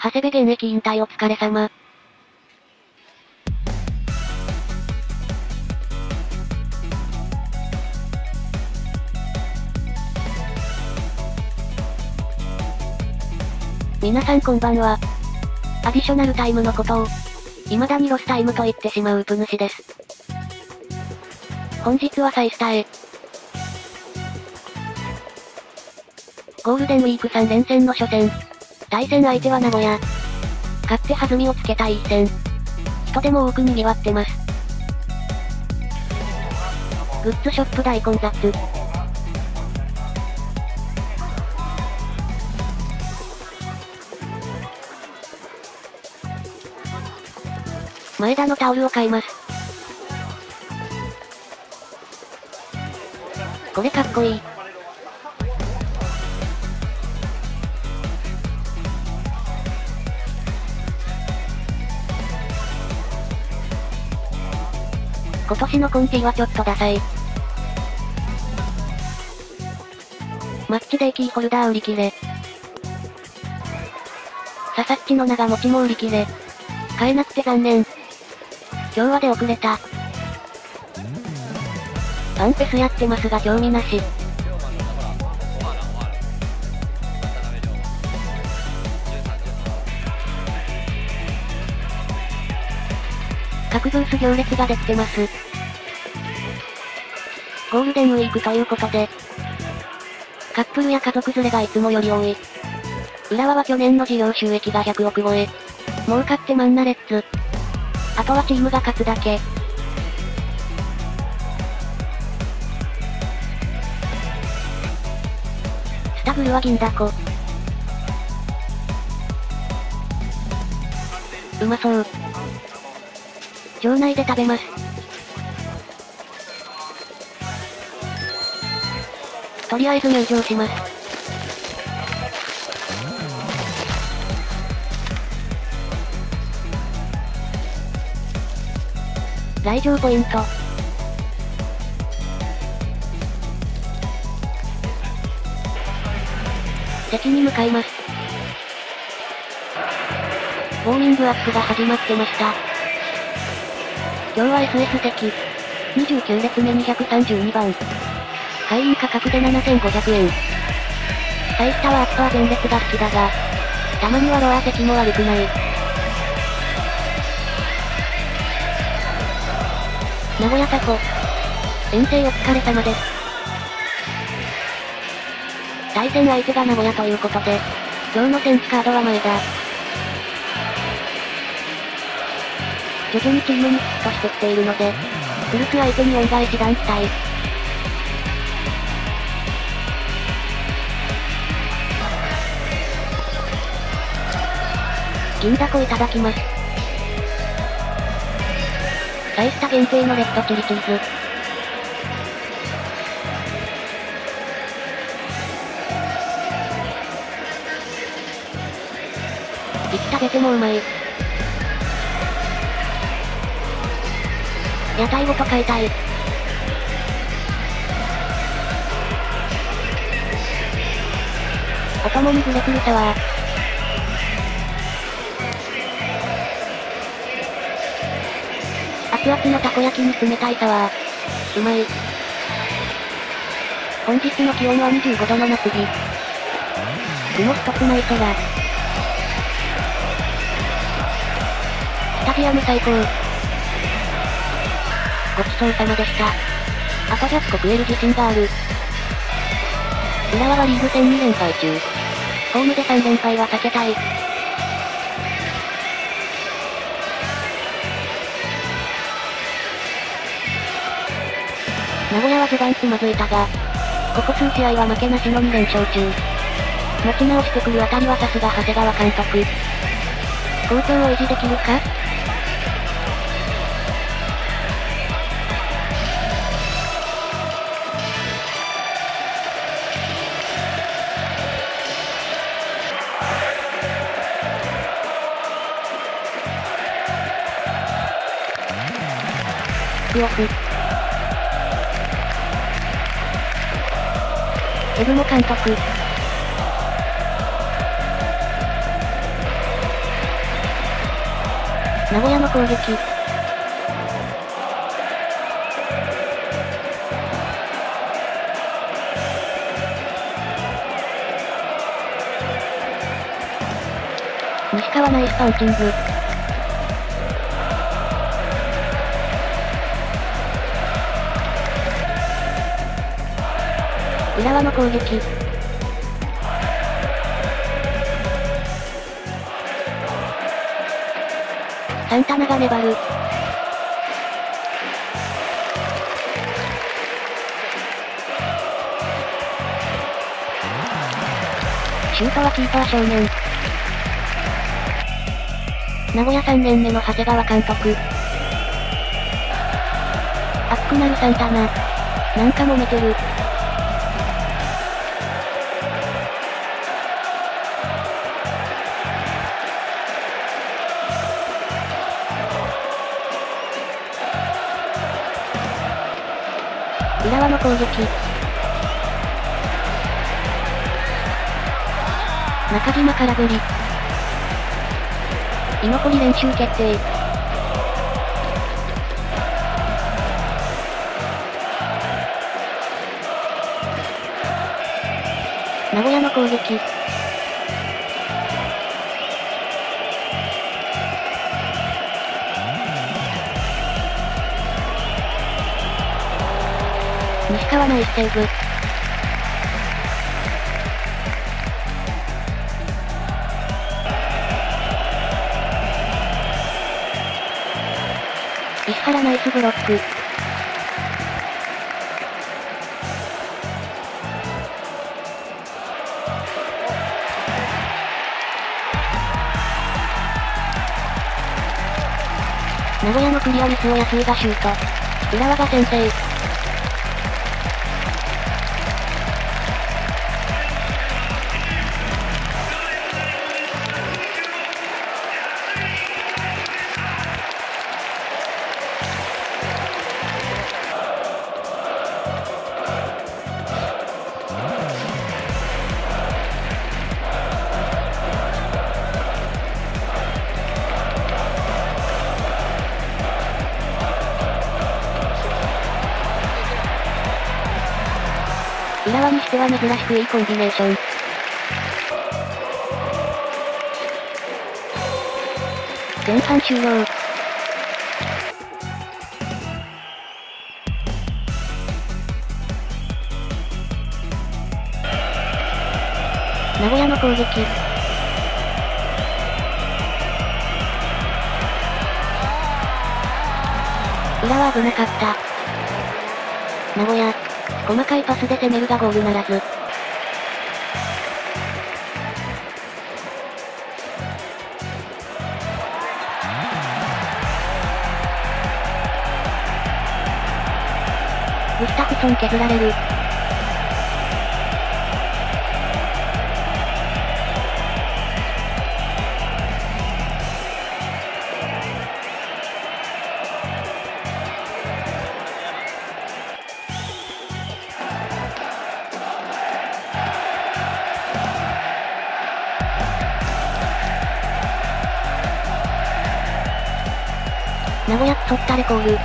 長谷部現役引退お疲れ様。皆さんこんばんは。アディショナルタイムのことを、未だにロスタイムと言ってしまううp主です。本日は埼スタへ。ゴールデンウィーク3連戦の初戦。対戦相手は名古屋。勝って弾みをつけたい一戦。人でも多く賑わってます。グッズショップ大混雑。前田のタオルを買います。これかっこいい。今年のコンティはちょっとダサい。マッチデーキーホルダー売り切れ。ササッチの長持ちも売り切れ。買えなくて残念。今日は出遅れた。パンフェスやってますが興味なし。各ブース行列ができてます。ゴールデンウィークということで、カップルや家族連れがいつもより多い。浦和は去年の事業収益が100億超え。儲かってマンナレッツ。あとはチームが勝つだけ。スタブルは銀だこ。うまそう。場内で食べます。とりあえず入場します。来場ポイント。席に向かいます。ウォーミングアップが始まってました。今日は SS 席。29列目232番。会員価格で7500円。サイスタワーアップは前列が好きだが、たまにはロア席も悪くない。名古屋タコ。遠征お疲れ様です。対戦相手が名古屋ということで、今日の戦士カードは前だ。徐々にチームにフィットしてきているので、古く相手に恩返し団したい。銀だこいただきます。返した限定のレッドチリチーズ。いつ食べてもうまい。屋台ごと買いたい。お供にグレクルサワー。熱々のたこ焼きに冷たいサワー。うまい。本日の気温は25度の夏日。雲一つない空。スタジアム最高。ごちそうさまでした。あと100個食える自信がある。浦和はリーグ戦2連敗中。ホームで3連敗は避けたい。名古屋は序盤つまずいたが、ここ数試合は負けなしの2連勝中。持ち直してくるあたりはさすが長谷川監督。好調を維持できるか？クオフ。エブモ監督。名古屋の攻撃。西川ナイスパンチング。浦和の攻撃。サンタナが粘る。シュートはキーパー正面。名古屋3年目の長谷川監督。熱くなるサンタナ。なんか揉めてる。攻撃。中島空振り。居残り練習決定。名古屋の攻撃。西川ナイスセーブ。石原ナイスブロック。名古屋のクリアミスを安井がシュート。浦和が先制。浦和にしては珍しくいいコンビネーション。前半終了。名古屋の攻撃。裏は危なかった。名古屋。細かいパスで攻めるがゴールならず。グスタフソン削られる。名古屋そったレコール。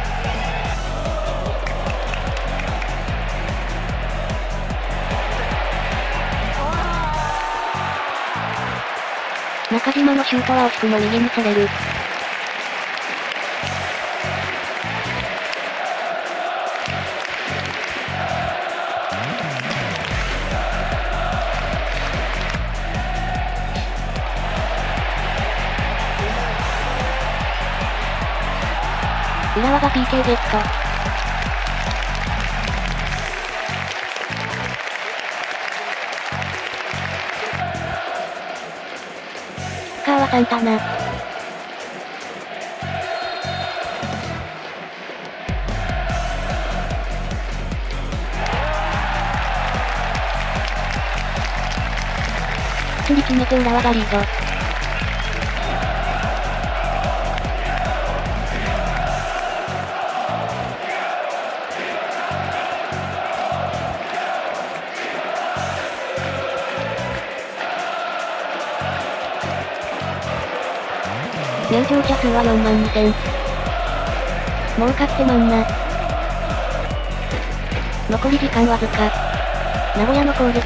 中島のシュートは惜しくも右にそれる。浦和が PK ゲット。カーはサンタナ。釣り決めて浦和がリード。入場者数は4万2000。儲かってまんな。残り時間わずか。名古屋の攻撃。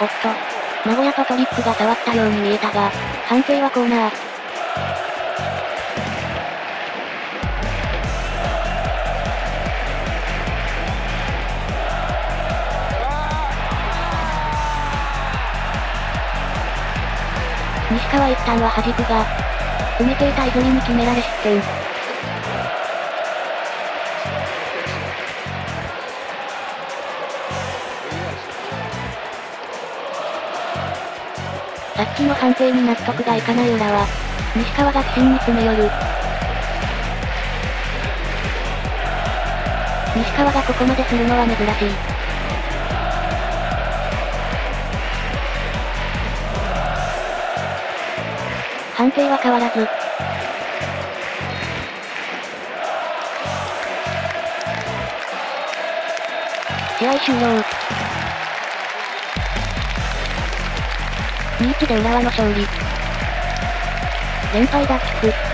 おっと。名古屋とトリックが触ったように見えたが、判定はコーナー。川一旦は弾くが、詰めていた泉に決められ失点。さっきの判定に納得がいかない裏は、西川が自信に詰め寄る。西川がここまでするのは珍しい。判定は変わらず。試合終了。2-1で浦和の勝利。連敗脱出。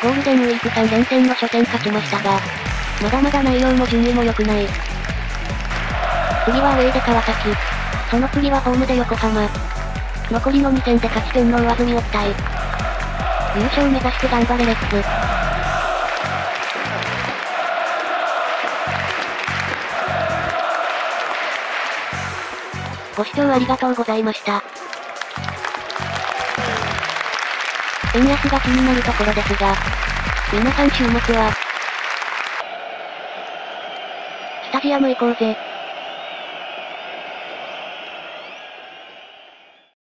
ゴールデンウィーク3連戦の初戦勝ちましたが、まだまだ内容も順位も良くない。次はアウェイで川崎。その次はホームで横浜。残りの2戦で勝ち点の上積みを期待。優勝目指して頑張れレッツ。ご視聴ありがとうございました。円安が気になるところですが、皆さん注目は、スタジアム行こうぜ。